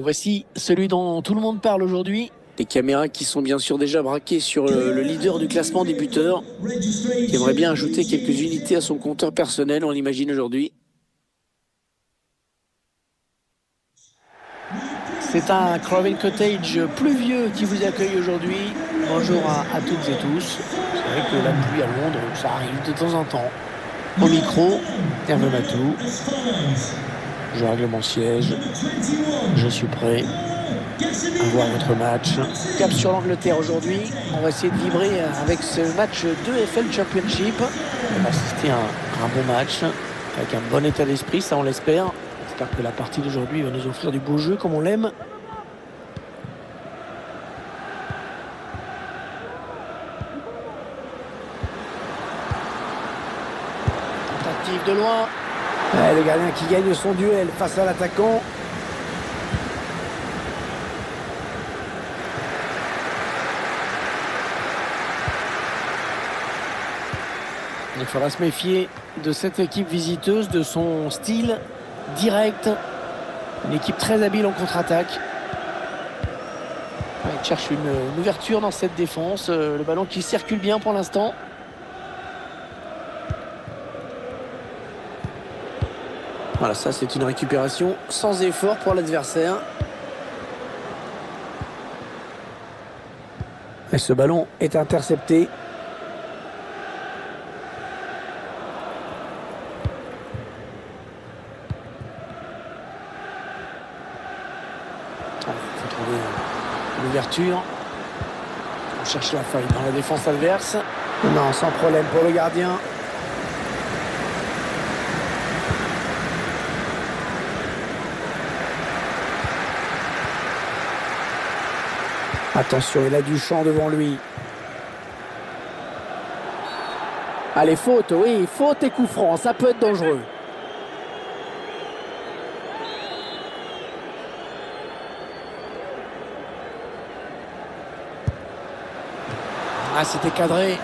Voici, celui dont tout le monde parle aujourd'hui. Des caméras qui sont bien sûr déjà braquées sur le, le leader du classement des buteurs, qui aimerait bien ajouter quelques unités à son compteur personnel, on l'imagine aujourd'hui. C'est un Craven Cottage pluvieux qui vous accueille aujourd'hui. Bonjour à, à toutes et tous. C'est vrai que la pluie à Londres, ça arrive de temps en temps. Au micro, Hervé Matou. Je règle mon siège. Je suis prêt à voir votre match. Cap sur l'Angleterre aujourd'hui. On va essayer de vibrer avec ce match de FL Championship. On va assister à un, un bon match avec un bon état d'esprit, ça on l'espère. J'espère que la partie d'aujourd'hui va nous offrir du beau jeu comme on l'aime. Tentative de loin. Le gardien qui gagne son duel face à l'attaquant. Il faudra se méfier de cette équipe visiteuse, de son style direct. Une équipe très habile en contre-attaque. Il cherche une, une, ouverture dans cette défense. Euh, le ballon qui circule bien pour l'instant. Voilà, ça c'est une récupération sans effort pour l'adversaire. Et ce ballon est intercepté. l'ouverture. On cherche la faille dans la défense adverse. Non, sans problème pour le gardien. Attention, il a du champ devant lui. Allez, faute, oui, faute et coup franc, ça peut être dangereux. Ah, c'était cadré,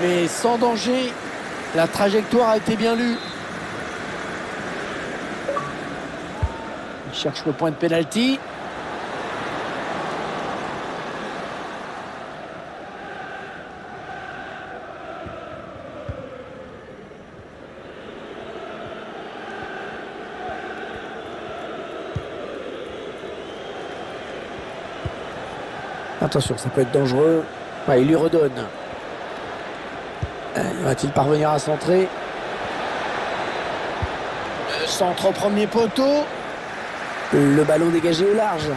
mais sans danger. La trajectoire a été bien lue. Il cherche le point de pénalty. Attention, ça peut être dangereux. Il lui redonne. Euh, Va-t-il parvenir à centrer centre au premier poteau. Le ballon dégagé au large.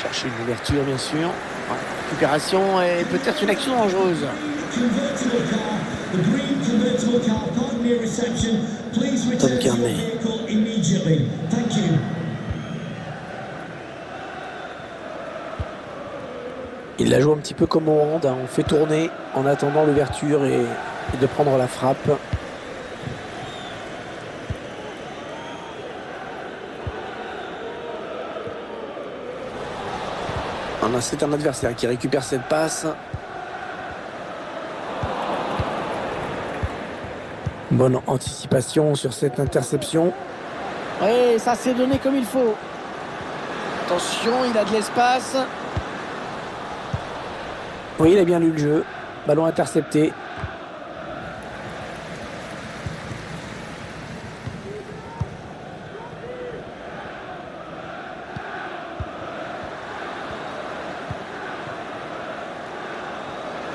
Chercher une ouverture, bien sûr. Ouais, récupération et peut-être une action dangereuse. Tom. Il la joue un petit peu comme au hand, hein. on fait tourner en attendant l'ouverture et, et, de prendre la frappe. C'est un adversaire qui récupère cette passe. Bonne anticipation sur cette interception. Oui, ça s'est donné comme il faut. Attention, il a de l'espace. Oui, il a bien lu le jeu. Ballon intercepté.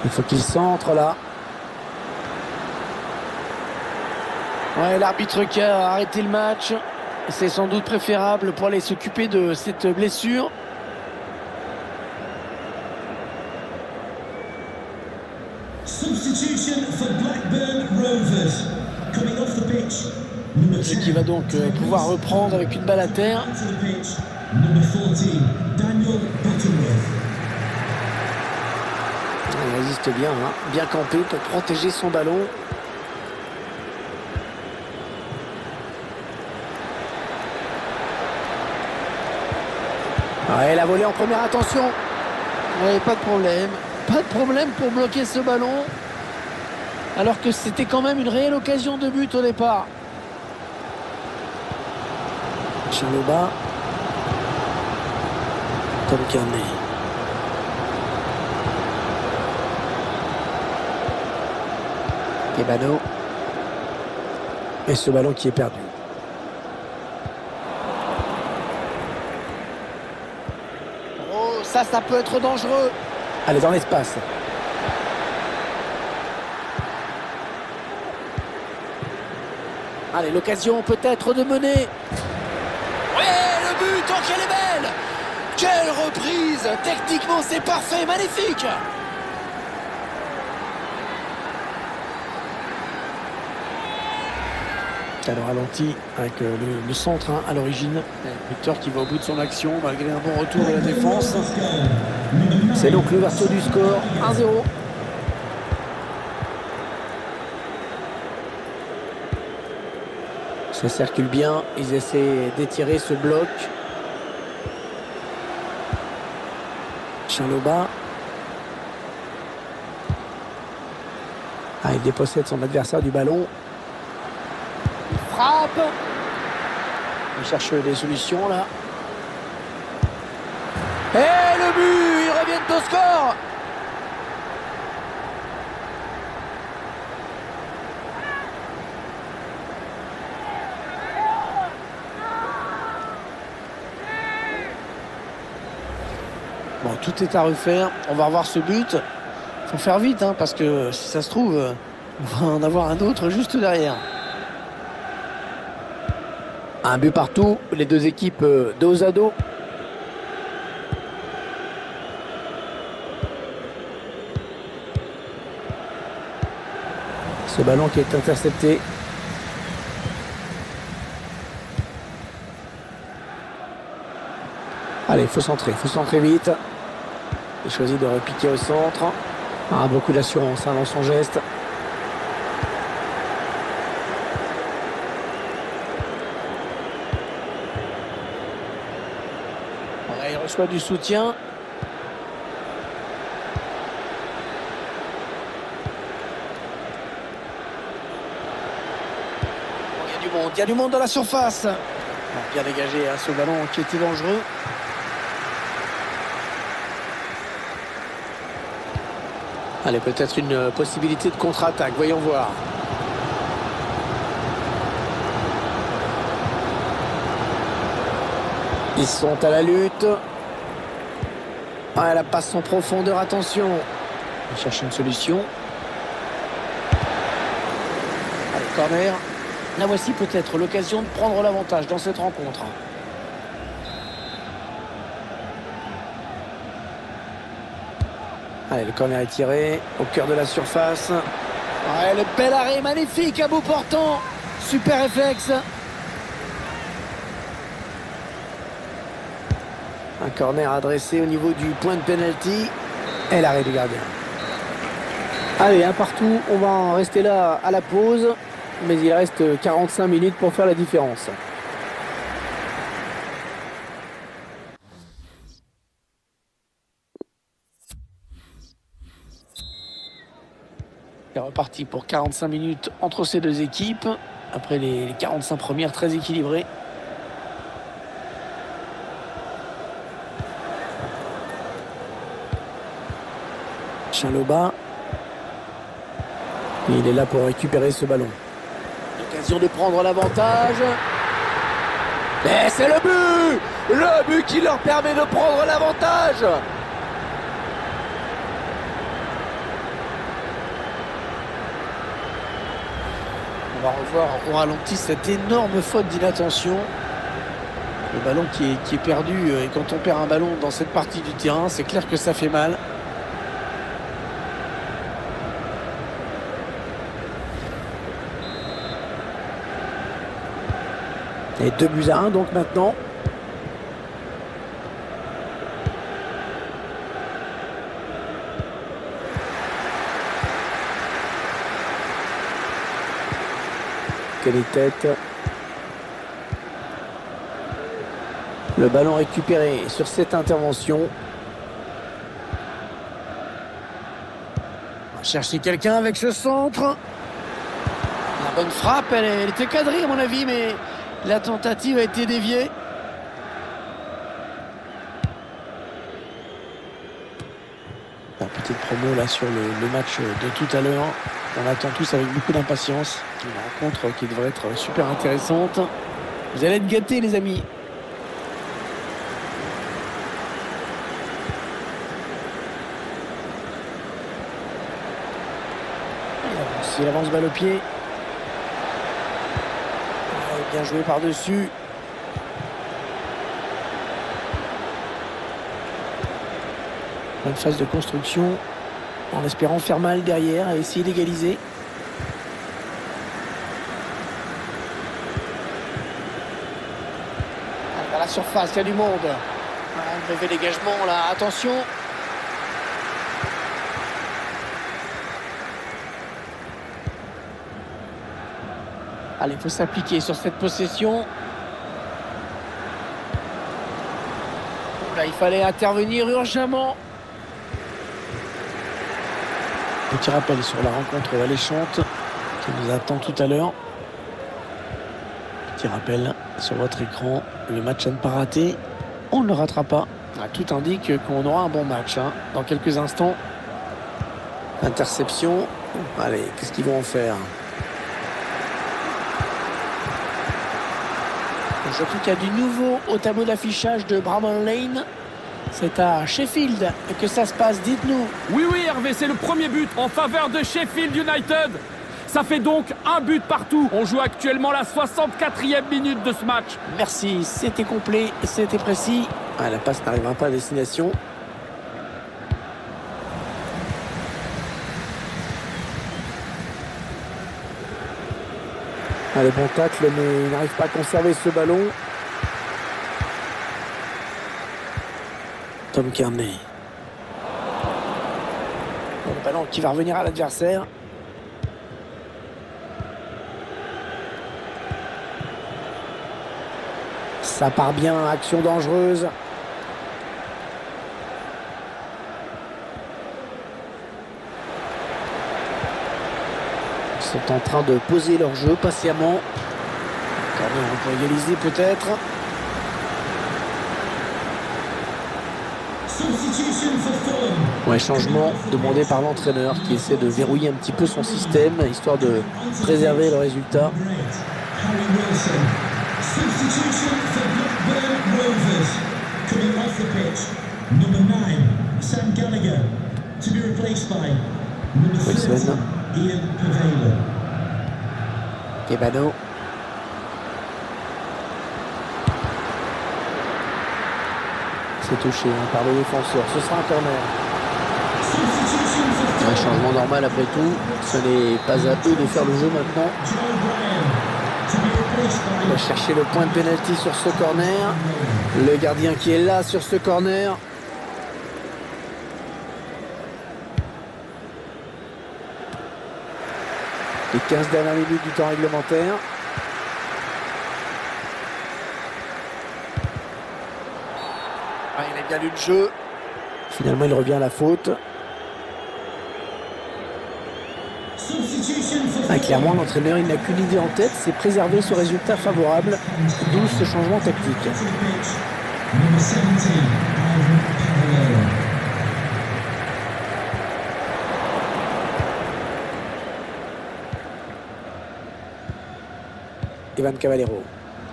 Il faut qu'il centre là. Ouais, l'arbitre qui a arrêté le match. C'est sans doute préférable pour aller s'occuper de cette blessure. Donc euh, pouvoir reprendre avec une balle à terre. Il résiste bien, hein. bien campé pour protéger son ballon. Ouais, la volée en première attention. Pas de problème. Pas de problème pour bloquer ce ballon. Alors que c'était quand même une réelle occasion de but au départ. Chaloba. Tom Carnet. Kebano. Et ce ballon qui est perdu. Oh, ça, ça peut être dangereux. Allez, dans l'espace. Allez, l'occasion peut-être de mener. Le qu'elle est belle Quelle reprise Techniquement, c'est parfait, magnifique Alors ralenti avec euh, le, le centre hein, à l'origine. Victor qui va au bout de son action malgré un bon retour de la défense. C'est donc l'ouverture du score 1-0. Ça circule bien, ils essaient d'étirer ce bloc. Ah, il dépossède son adversaire du ballon. Frappe Il cherche des solutions là. Et le but Ils reviennent au score tout est à refaire. On va revoir ce but. Faut faire vite, hein, parce que si ça se trouve, on va en avoir un autre juste derrière. Un but partout, les deux équipes euh, dos à dos. Ce ballon qui est intercepté. Allez, il faut centrer, il faut centrer vite. Il choisit de repiquer au centre. Ah, beaucoup d'assurance hein, dans son geste. Il reçoit du soutien. Il y a du monde, il y a du monde dans la surface Bien dégagé, hein, ce ballon qui était dangereux. Allez, peut-être une euh, possibilité de contre-attaque. Voyons voir. Ils sont à la lutte. Ah, la passe en profondeur, attention. Il cherche une solution. Corner. Là voici peut-être l'occasion de prendre l'avantage dans cette rencontre. Allez, le corner est tiré au cœur de la surface. Ouais, le bel arrêt magnifique à bout portant. Super réflexe. Un corner adressé au niveau du point de pénalty. Et l'arrêt du gardien. Allez, un partout. On va en rester là à la pause. Mais il reste 45 minutes pour faire la différence. Reparti pour 45 minutes entre ces deux équipes. Après les les 45 premières très équilibrées. Chaloba. Il est là pour récupérer ce ballon. L'occasion de prendre l'avantage. Et c'est le but Le but qui leur permet de prendre l'avantage Revoir au ralenti cette énorme faute d'inattention. Le ballon qui est, perdu. euh, Et quand on perd un ballon dans cette partie du terrain, c'est clair que ça fait mal. Et deux buts à un donc maintenant. les têtes. Le ballon récupéré sur cette intervention. On va chercher quelqu'un avec ce centre. La bonne frappe, elle, était cadrée à mon avis, mais la tentative a été déviée. petite promo là sur le match de tout à l'heure. On attend tous avec beaucoup d'impatience. Une rencontre qui devrait être super intéressante. Vous allez être gâtés les amis. Il avance balle au pied. Bien joué par-dessus. Bonne phase de construction. En espérant faire mal derrière et essayer d'égaliser. À la surface, il y a du monde. Un mauvais dégagement là, attention. Allez, il faut s'appliquer sur cette possession. Là, il fallait intervenir urgemment. Petit rappel sur la rencontre alléchante qui nous attend tout à l'heure. Petit rappel sur votre écran, le match à ne pas rater. On ne le ratera pas. Ah, tout indique qu'on aura un bon match hein. dans quelques instants. Interception. Allez, qu'est-ce qu'ils vont en faire? Je trouve qu'il y a du nouveau au tableau d'affichage de Bramall Lane. C'est à Sheffield que ça se passe, dites-nous. Oui, oui, Hervé, c'est le premier but en faveur de Sheffield United. Ça fait donc un but partout. On joue actuellement la 64e minute de ce match. Merci, c'était complet, c'était précis. Ah, la passe n'arrivera pas à destination. Allez, bon tacle, mais il n'arrive pas à conserver ce ballon. Tom Kearney. Le ballon qui va revenir à l'adversaire. Ça part bien, action dangereuse. Ils sont en train de poser leur jeu patiemment. On peut égaliser peut-être. Ouais, changement demandé par l'entraîneur qui essaie de verrouiller un petit peu son système histoire de préserver le résultat. Substitution for Blackburn Rovers. Coming off the pitch, number 9, Sam Gallagher, to be replaced by number 30, Ian Pavela. Kebano. Touché hein, par le défenseur. Ce sera un corner. Un changement normal après tout. Ce n'est pas à eux de faire le jeu maintenant. Il va chercher le point de pénalty sur ce corner. Le gardien qui est là sur ce corner. Les 15 dernières minutes du temps réglementaire. Il a le jeu. Finalement, il revient à la faute. Ah, clairement, l'entraîneur, il n'a qu'une idée en tête, c'est préserver ce résultat favorable, d'où ce changement tactique. Evan Cavallero.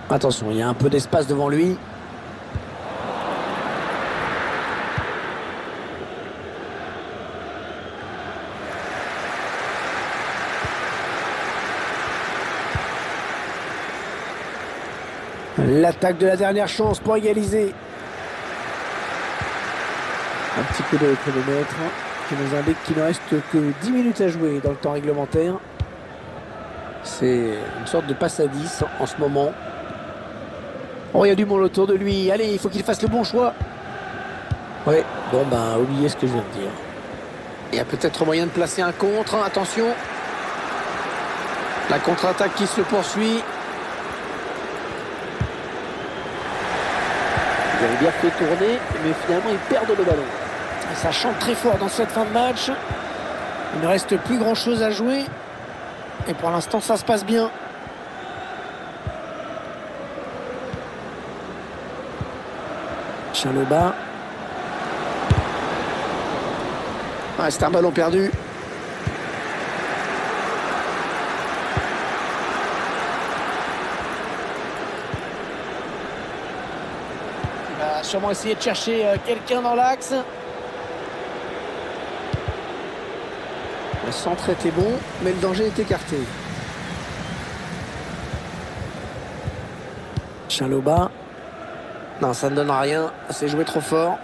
Attention, il y a un peu d'espace devant lui. L'attaque de la dernière chance pour égaliser. Un petit coup de chronomètre qui nous indique qu'il ne reste que 10 minutes à jouer dans le temps réglementaire. C'est une sorte de passe à 10 en ce moment. Oh, il y a du monde autour de lui. Allez, il faut qu'il fasse le bon choix. Ouais, bon, ben, oubliez ce que je viens de dire. Il y a peut-être moyen de placer un contre. Attention. La contre-attaque qui se poursuit. Ils avaient bien fait tourner, mais finalement ils perdent le ballon. Ça chante très fort dans cette fin de match. Il ne reste plus grand chose à jouer. Et pour l'instant, ça se passe bien. Chalobah. Ah, c'est un ballon perdu. Sûrement essayer de chercher euh, quelqu'un dans l'axe. Le centre était bon, mais le danger est écarté. Chaloba. Non, ça ne donne rien. C'est joué trop fort.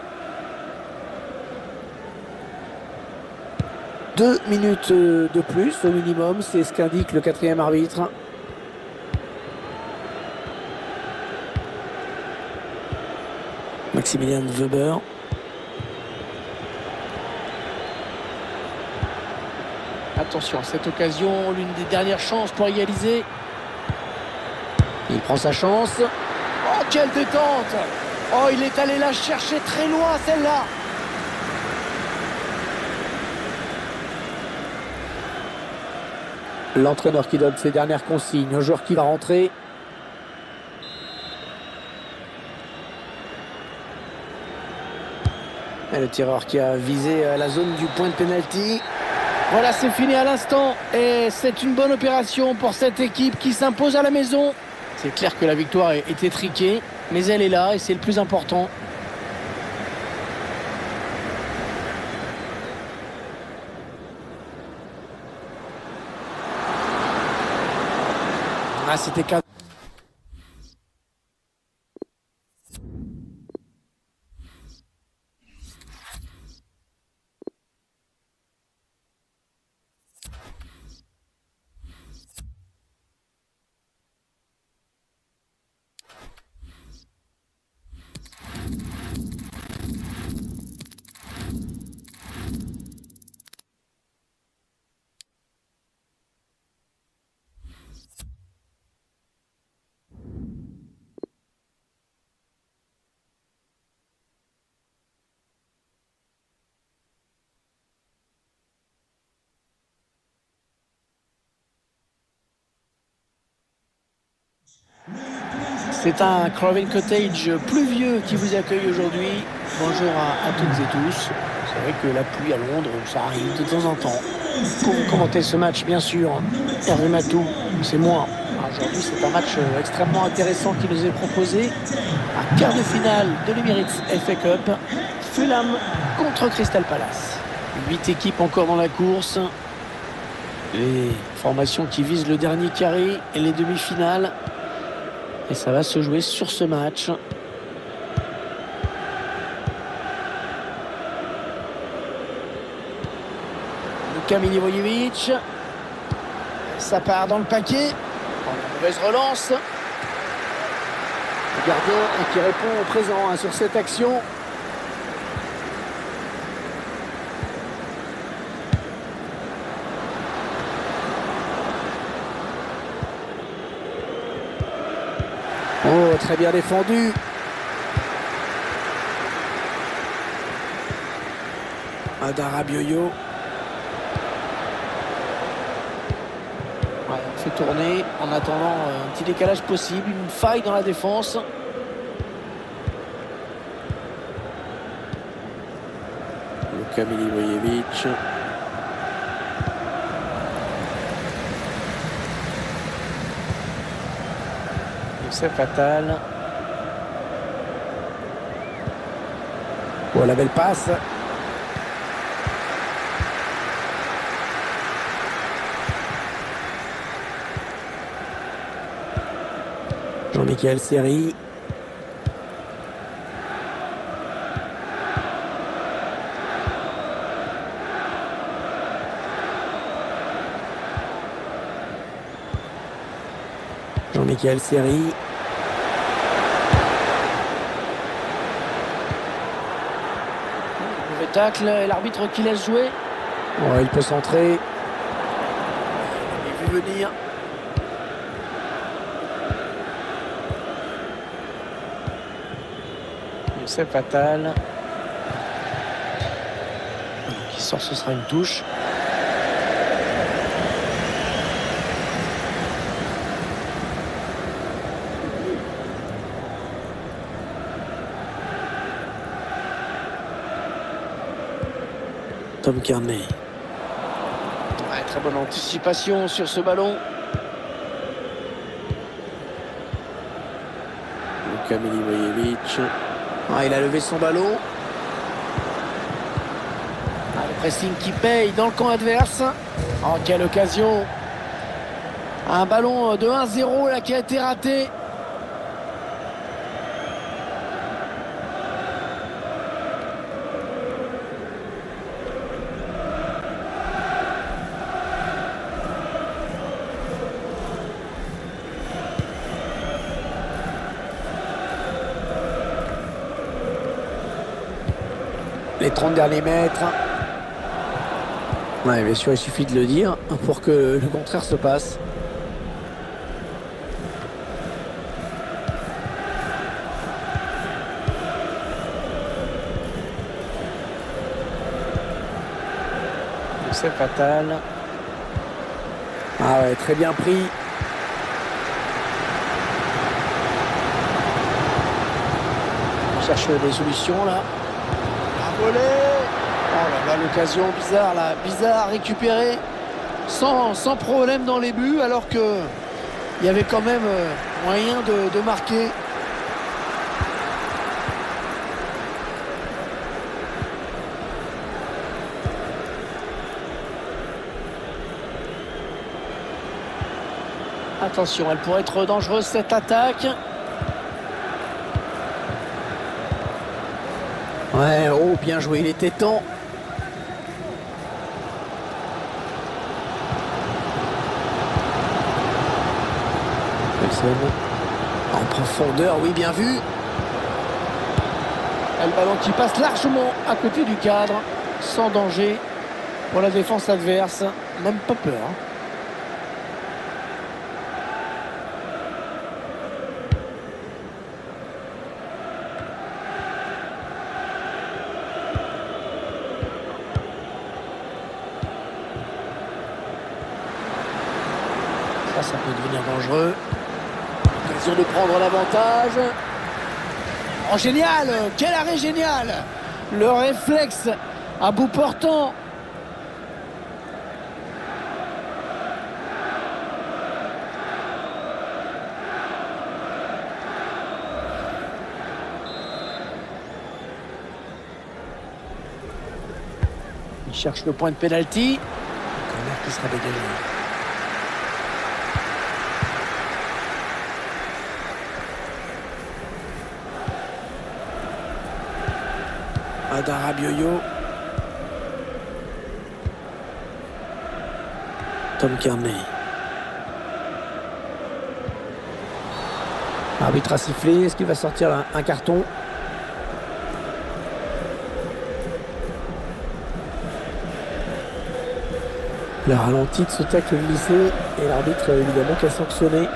Deux minutes euh, de plus au minimum, c'est ce qu'indique le quatrième arbitre. Maximilian Weber. Attention, à cette occasion, l'une des dernières chances pour égaliser. Il prend sa chance. Oh, quelle détente Oh, il est allé la chercher très loin, celle-là L'entraîneur qui donne ses dernières consignes au joueur qui va rentrer. Et le tireur qui a visé euh, la zone du point de pénalty. Voilà, c'est fini à l'instant. Et c'est une bonne opération pour cette équipe qui s'impose à la maison. C'est clair que la victoire est étriquée, mais elle est là et c'est le plus important. Ah, c'était C'est un Craven Cottage pluvieux qui vous accueille aujourd'hui. Bonjour à, toutes et tous. C'est vrai que la pluie à Londres, ça arrive de temps en temps. Pour commenter ce match, bien sûr, Hervé Matou, c'est moi. Aujourd'hui, c'est un match extrêmement intéressant qui nous est proposé. Un quart de finale de l'Emirates FA Cup. Fulham contre Crystal Palace. Huit équipes encore dans la course. Les formations qui visent le dernier carré et les demi-finales. Et ça va se jouer sur ce match. Luka Milivojevic. Ça part dans le paquet. Mauvaise relance. Le gardien qui répond au présent hein, sur cette action. Oh, très bien défendu. Adara Bioyo. Ouais, on fait tourner en attendant un petit décalage possible, une faille dans la défense. Luka Milivojevic. C'est fatal. Oh, la belle passe. Jean-Michel Seri. Jean-Michel Seri. Mauvais tacle et l'arbitre qui laisse jouer. Ouais, il peut centrer. Il vu venir. C'est fatal. Qui sort, ce sera une touche. Tom Kearney. Ouais, très bonne anticipation sur ce ballon. Luka Milivojevic. Ah, il a levé son ballon. Ah, le pressing qui paye dans le camp adverse. Oh, quelle occasion Un ballon de 1-0 là qui a été raté. Les 30 derniers mètres. Bien sûr, il suffit de le dire pour que le contraire se passe. C'est fatal. Ah ouais, très bien pris. On cherche des solutions là. L'occasion bizarre là, bizarre récupérée sans, sans problème dans les buts alors que il y avait quand même euh, moyen de, de marquer. Attention, elle pourrait être dangereuse cette attaque. Ouais, oh, bien joué, il était temps. En profondeur, oui, bien vu. Le ballon qui passe largement à côté du cadre, sans danger pour la défense adverse. Même pas peur. Ça, ça peut devenir dangereux. De prendre l'avantage. Oh, génial Quel arrêt génial Le réflexe à bout portant. Il cherche le point de pénalty. Corner qui sera dégagé. Adara Bioyo. Tom Kearney. Arbitre a sifflé. Est-ce qu'il va sortir un, un carton? Le ralenti de ce tacle glissé et l'arbitre évidemment qui a sanctionné.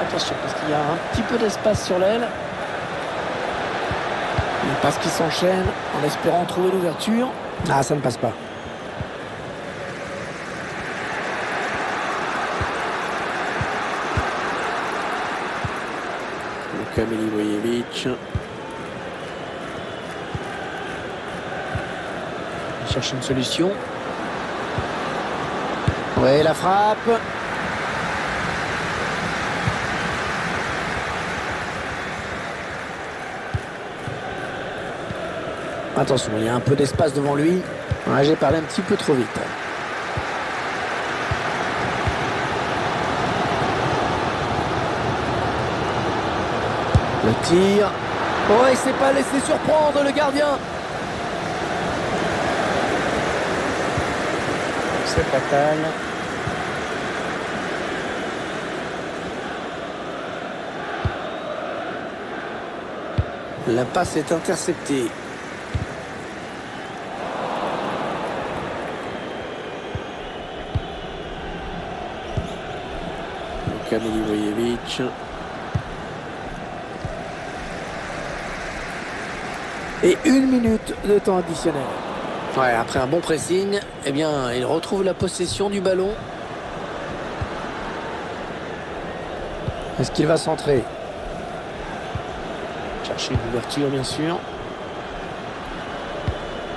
Attention, parce qu'il y a un petit peu d'espace sur l'aile. Une passe qui s'enchaîne en espérant trouver l'ouverture. Ah, ça ne passe pas. Luka Milivojevic. Il cherche une solution. Oui, la frappe. Attention, il y a un peu d'espace devant lui. Ouais, J'ai parlé un petit peu trop vite. Le tir. Oh, il s'est pas laissé surprendre le gardien. C'est fatal. La passe est interceptée. Luka Milivojevic. Et une minute de temps additionnel. Ouais, après un bon pressing, eh bien, il retrouve la possession du ballon. Est-ce qu'il va centrer? Chercher une ouverture, bien sûr.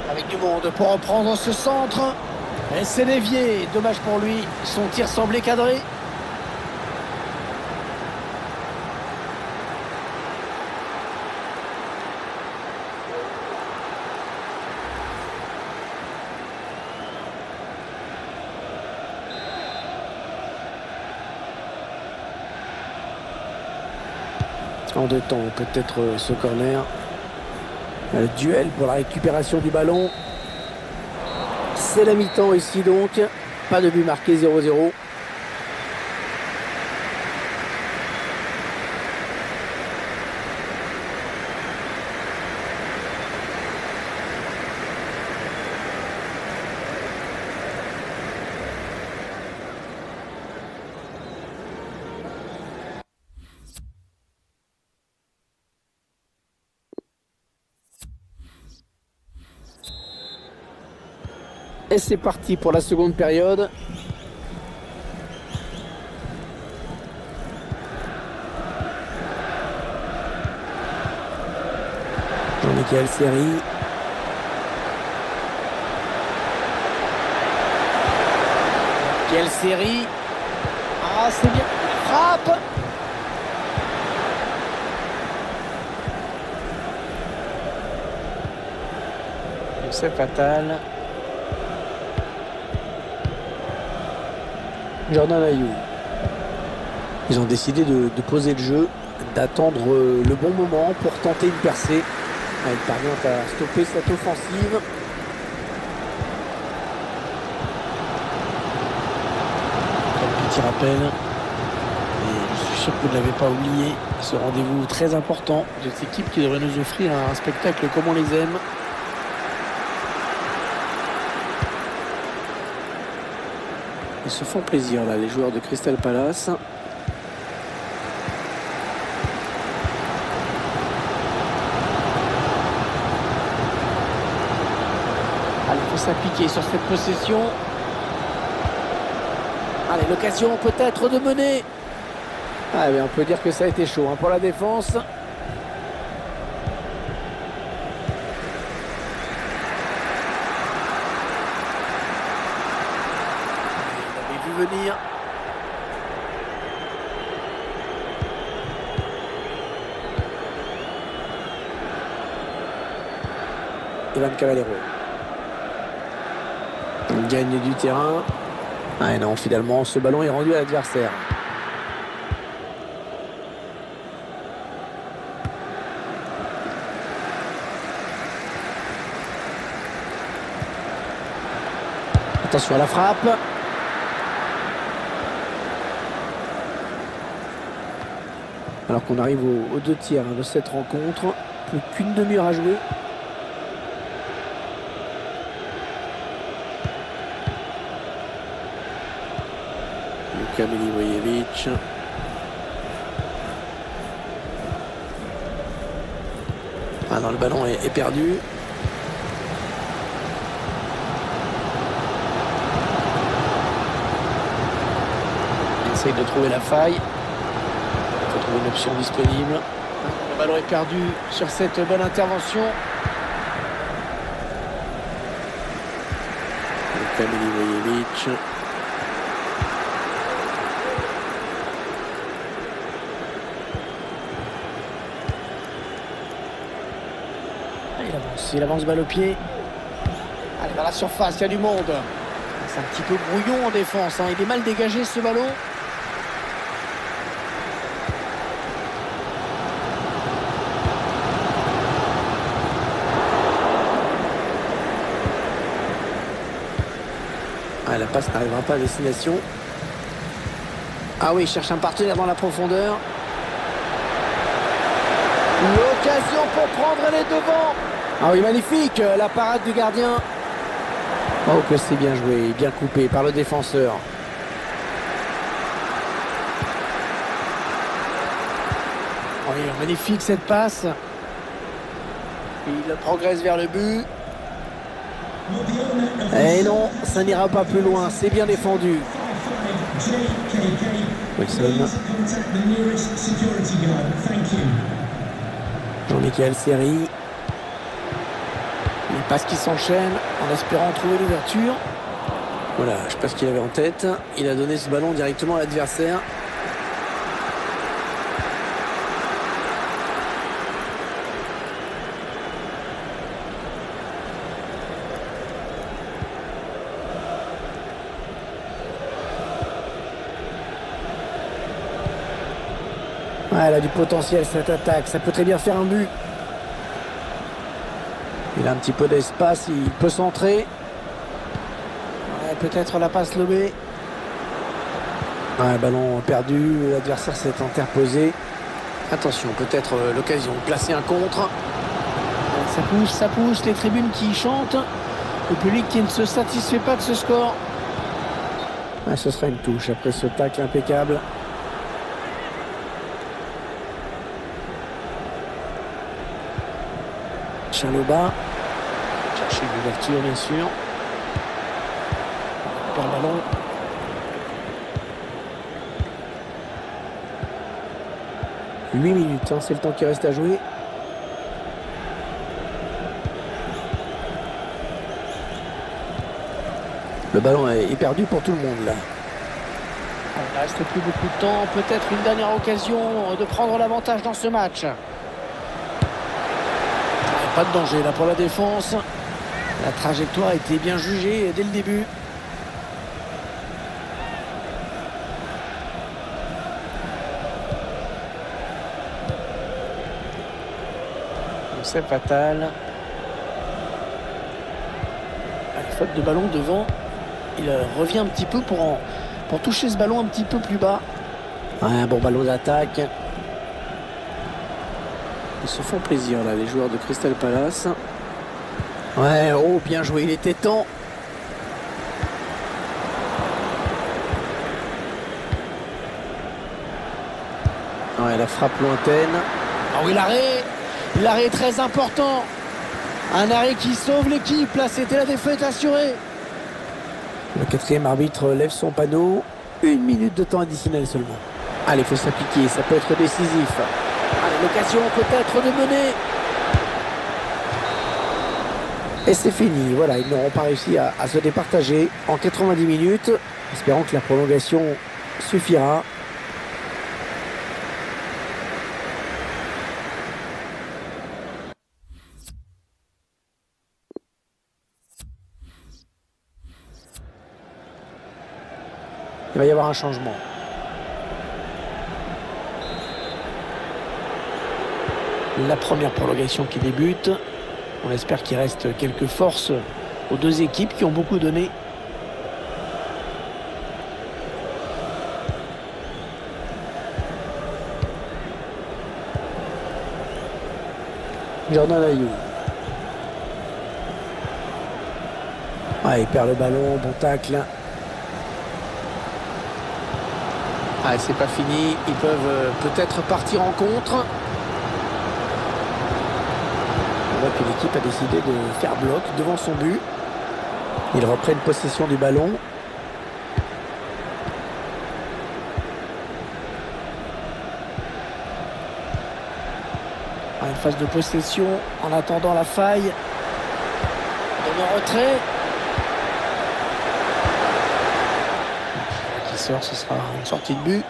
Avec du monde pour reprendre ce centre. Et c'est dévié. Dommage pour lui. Son tir semblait cadré. En deux temps, peut-être euh, ce corner. Duel pour la récupération du ballon. C'est la mi-temps ici donc. Pas de but marqué 0-0. Et c'est parti pour la seconde période. Jean-Michel. Quelle série Ah, c'est bien. Frappe C'est fatal. Jordan Ayou. Ils ont décidé de, poser le jeu, d'attendre euh, le bon moment pour tenter une percée. Ah, il parvient à stopper cette offensive. Un petit rappel. Et je suis sûr que vous ne l'avez pas oublié. Ce rendez-vous très important de cette équipe qui devrait nous offrir un spectacle comme on les aime. Ils se font plaisir là, les joueurs de Crystal Palace. Allez, il faut s'appliquer sur cette possession. Allez, l'occasion peut-être de mener. Ah, on peut dire que ça a été chaud hein, pour la défense. Venir. Ivan Cavallero. Il gagne du terrain. Ah non, finalement, ce ballon est rendu à l'adversaire. Attention à la frappe. Alors qu'on arrive aux, deux tiers hein, de cette rencontre. Plus qu'une demi-heure à jouer. Luka Milivojevic. Ah non, le ballon est, est perdu. Essaye de trouver la faille. Une option disponible. Le ballon est perdu sur cette bonne intervention. Ah, Il avance, il avance balle au pied. Allez, dans la surface, il y a du monde. C'est un petit peu brouillon en défense. hein. Il est mal dégagé ce ballon. La passe n'arrivera pas à destination. Ah oui, il cherche un partenaire dans la profondeur. L'occasion pour prendre les devants. Ah oui, magnifique, euh, la parade du gardien. Oh, que c'est bien joué, bien coupé par le défenseur. Oui, magnifique cette passe. Il progresse vers le but. Et non, ça n'ira pas plus loin, c'est bien défendu. Jean-Michel Seri. Les passes qui s'enchaînent en espérant trouver l'ouverture. Voilà, je sais pas ce qu'il avait en tête. Il a donné ce ballon directement à l'adversaire. Elle a du potentiel cette attaque, ça peut très bien faire un but. Il a un petit peu d'espace, il peut centrer. Peut-être la passe lobée. ballon perdu, l'adversaire s'est interposé. Attention, peut-être euh, l'occasion de placer un contre. Ça pousse, ça pousse, les tribunes qui chantent. Le public qui ne se satisfait pas de ce score. ce sera une touche après ce tacle impeccable. Chaloba. Chercher l'ouverture, bien sûr. Par le ballon. Huit minutes, hein, c'est le temps qui reste à jouer. Le ballon est perdu pour tout le monde là. Il ne reste plus beaucoup de temps. Peut-être une dernière occasion de prendre l'avantage dans ce match. Pas de danger là pour la défense. La trajectoire a été bien jugée dès le début. C'est fatal. La faute de ballon devant. Il revient un petit peu pour, pour toucher ce ballon un petit peu plus bas. un bon ballon d'attaque. Ils se font plaisir là, les joueurs de Crystal Palace. Ouais, oh, bien joué, il était temps. Ouais, la frappe lointaine. Ah oui, l'arrêt L'arrêt est très important. Un arrêt qui sauve l'équipe. Là, c'était la défaite assurée. Le quatrième arbitre lève son panneau. Une minute de temps additionnel seulement. Allez, faut s'appliquer. Ça peut être décisif. L'occasion peut-être de mener. Et c'est fini. Voilà, ils n'auront pas réussi à, se départager en 90 minutes. Espérons que la prolongation suffira. Il va y avoir un changement. La première prolongation qui débute. On espère qu'il reste quelques forces aux deux équipes qui ont beaucoup donné. Jordan Ayou. Ah, il perd le ballon, bon tacle. Ah, c'est pas fini. Ils peuvent euh, peut-être partir en contre l'équipe a décidé de faire bloc devant son but. Ils reprennent possession du ballon. Une phase de possession en attendant la faille. Dans le retrait. Qui sort, ce sera une sortie de but.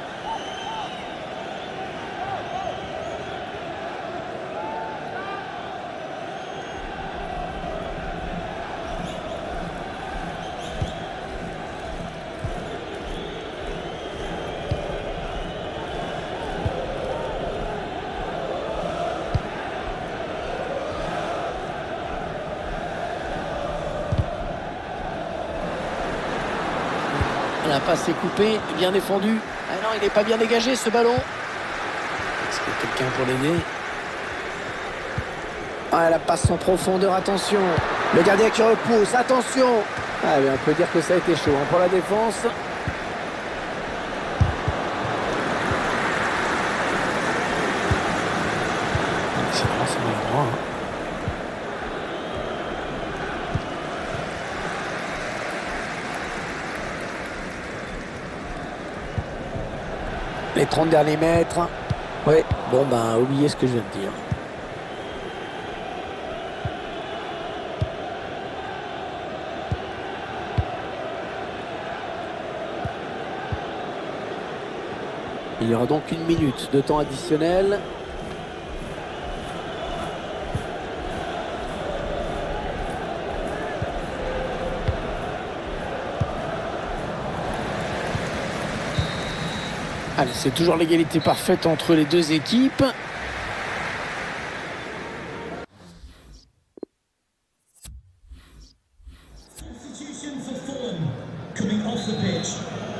La passe est coupée, bien défendu. Ah non, il n'est pas bien dégagé ce ballon. Est-ce qu'il y a quelqu'un pour l'aider Ah, la passe en profondeur, attention. Le gardien qui repousse, attention. Ah, on peut dire que ça a été chaud hein, pour la défense. Les 30 derniers mètres. Ouais, bon ben oubliez ce que je viens de dire. Il y aura donc une minute de temps additionnel. Allez, c'est toujours l'égalité parfaite entre les deux équipes. Substitution for Fulham. Coming off the pitch,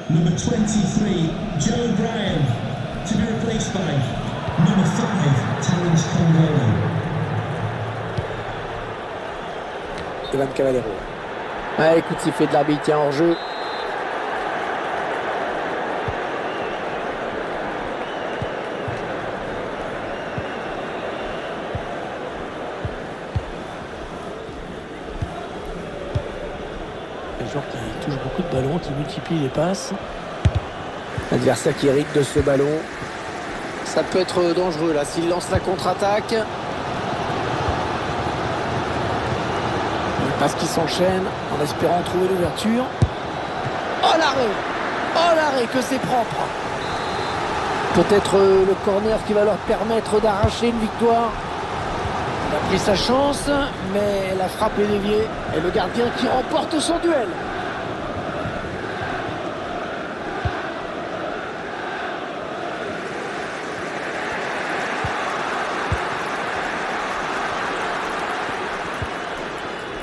number 23, Joe Bryan, to be replaced by number 5, Terence Congolo. Evan Cavallero. Ah, écoute, il fait de l'arbitre, en jeu. Un joueur qui touche beaucoup de ballons, qui multiplie les passes. L'adversaire qui hérite de ce ballon. Ça peut être dangereux là s'il lance la contre-attaque. Les passes qui s'enchaînent en espérant trouver l'ouverture. Oh l'arrêt Oh l'arrêt que c'est propre Peut-être euh, le corner qui va leur permettre d'arracher une victoire. Il a pris sa chance, mais la frappe est déviée. Et le gardien qui remporte son duel.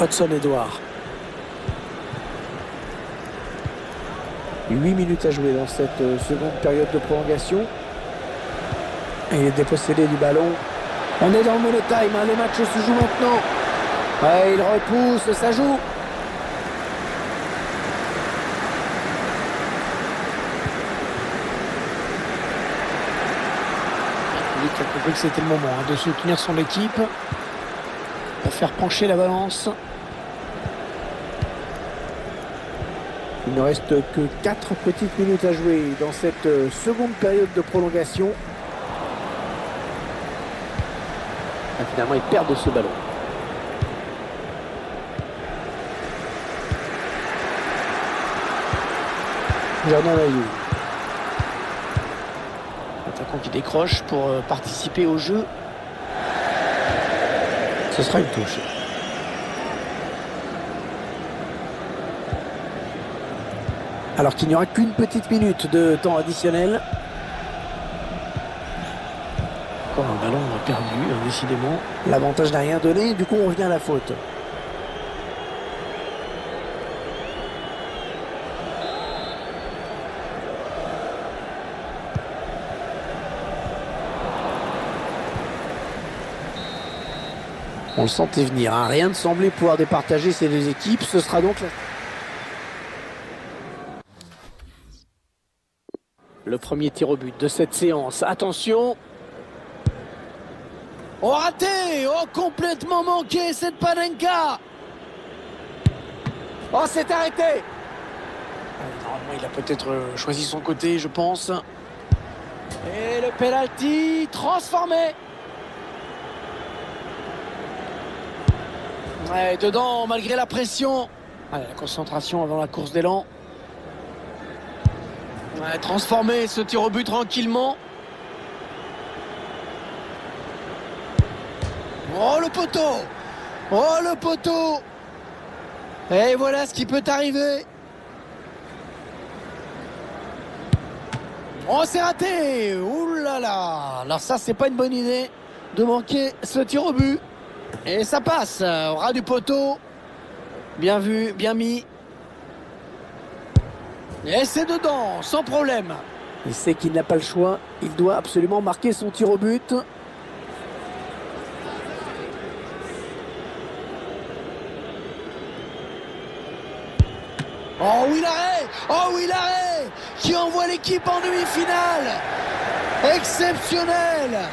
Hudson Edouard. 8 minutes à jouer dans cette euh, seconde période de prolongation. Et il est dépossédé du ballon. On est dans le money time, hein, le match se joue maintenant. Il repousse, ça joue. Il a compris que c'était le moment hein, de soutenir son équipe. Pour faire pencher la balance. Ne reste que 4 petites minutes à jouer dans cette euh, seconde période de prolongation. Ah, finalement, ils perdent ce ballon. Jordan Ayou. Attaquant qui décroche pour euh, participer au jeu. Ce sera une touche. Alors qu'il n'y aura qu'une petite minute de temps additionnel. Encore un ballon perdu, hein, décidément. L'avantage n'a rien donné, du coup on revient à la faute. On le sentait venir, hein. rien ne semblait pouvoir départager ces deux équipes. Ce sera donc la... Premier tir au but de cette séance. Attention Oh raté Oh complètement manqué cette Panenka Oh, c'est arrêté Normalement il a peut-être euh, choisi son côté je pense. Et le penalty transformé Ouais, dedans malgré la pression. La concentration avant la course d'élan. Ouais, transformé ce tir au but tranquillement. Oh le poteau Oh le poteau Et voilà ce qui peut arriver Oh c'est raté Ouh là là Alors ça c'est pas une bonne idée de manquer ce tir au but. Et ça passe au ras du poteau. Bien vu, bien mis. Et c'est dedans, sans problème. Il sait qu'il n'a pas le choix. Il doit absolument marquer son tir au but. Oh oui l'arrêt Oh oui l'arrêt Qui envoie l'équipe en demi-finale Exceptionnel